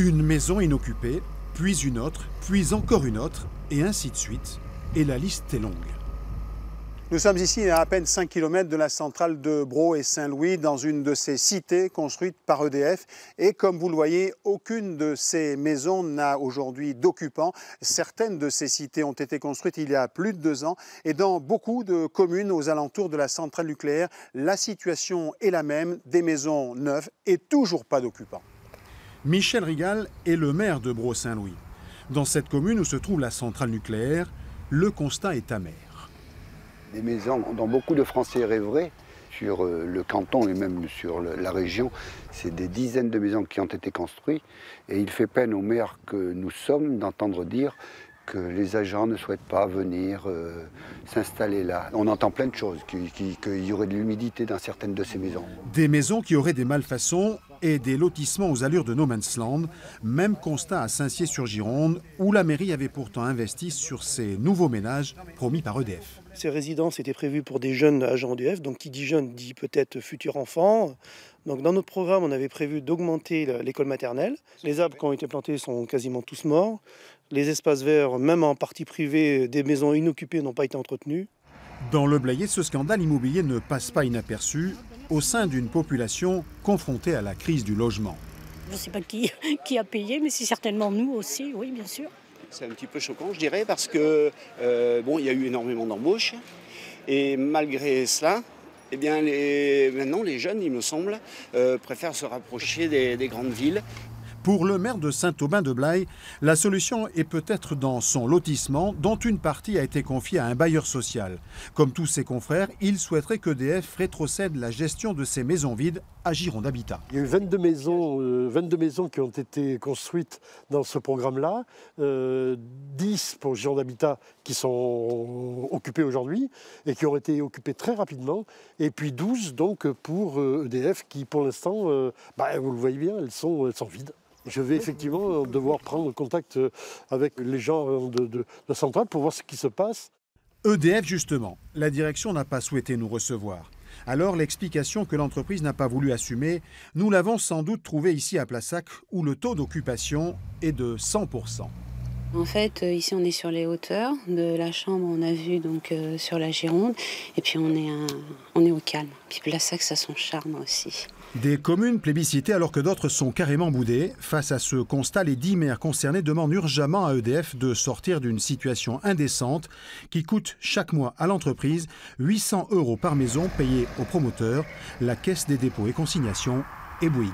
Une maison inoccupée, puis une autre, puis encore une autre, et ainsi de suite. Et la liste est longue. Nous sommes ici à à peine 5 km de la centrale de Bro et Saint-Louis, dans une de ces cités construites par EDF. Et comme vous le voyez, aucune de ces maisons n'a aujourd'hui d'occupants. Certaines de ces cités ont été construites il y a plus de deux ans. Et dans beaucoup de communes aux alentours de la centrale nucléaire, la situation est la même, des maisons neuves et toujours pas d'occupants. Michel Rigal est le maire de Bro-Saint-Louis. Dans cette commune où se trouve la centrale nucléaire, le constat est amer. Des maisons dont beaucoup de Français rêveraient sur euh, le canton et même sur la région. C'est des dizaines de maisons qui ont été construites et il fait peine aux maires que nous sommes d'entendre dire que les agents ne souhaitent pas venir euh, s'installer là. On entend plein de choses, qu'il y aurait de l'humidité dans certaines de ces maisons. Des maisons qui auraient des malfaçons et des lotissements aux allures de No Man's Land. Même constat à Saint-Cier-sur-Gironde, où la mairie avait pourtant investi sur ces nouveaux ménages promis par EDF. Ces résidences étaient prévues pour des jeunes agents EDF, donc qui dit jeune dit peut-être futur enfant. Donc dans notre programme, on avait prévu d'augmenter l'école maternelle. Les arbres qui ont été plantés sont quasiment tous morts. Les espaces verts, même en partie privée, des maisons inoccupées n'ont pas été entretenus. Dans le Blayais, ce scandale immobilier ne passe pas inaperçu au sein d'une population confrontée à la crise du logement. Je ne sais pas qui, qui a payé, mais c'est certainement nous aussi, oui, bien sûr. C'est un petit peu choquant, je dirais, parce que euh, bon, il y a eu énormément d'embauches, et malgré cela, eh bien, les, maintenant, les jeunes, il me semble, euh, préfèrent se rapprocher des, des grandes villes pour le maire de Saint-Aubin-de-Blaye, la solution est peut-être dans son lotissement, dont une partie a été confiée à un bailleur social. Comme tous ses confrères, il souhaiterait que DF rétrocède la gestion de ces maisons vides à Gironde Habitat. Il y a eu 22 maisons, 22 euh, maisons qui ont été construites dans ce programme-là, 10 euh, pour Gironde Habitat qui sont occupées aujourd'hui et qui ont été occupées très rapidement, et puis 12 donc pour EDF euh, e qui pour l'instant, bah, vous le voyez bien, elles sont vides. Je vais effectivement devoir prendre contact avec les gens de, la centrale pour voir ce qui se passe. EDF, justement, la direction n'a pas souhaité nous recevoir. Alors l'explication que l'entreprise n'a pas voulu assumer, nous l'avons sans doute trouvée ici à Plassac, où le taux d'occupation est de 100%. En fait, euh, ici on est sur les hauteurs de la chambre, on a vu donc euh, sur la Gironde, et puis on est, on est au calme. Puis Plassac, ça a son charme aussi. Des communes plébiscitées alors que d'autres sont carrément boudées. Face à ce constat, les dix maires concernés demandent urgemment à EDF de sortir d'une situation indécente qui coûte chaque mois à l'entreprise 800 euros par maison payée aux promoteurs. La Caisse des dépôts et consignations est Bouygues.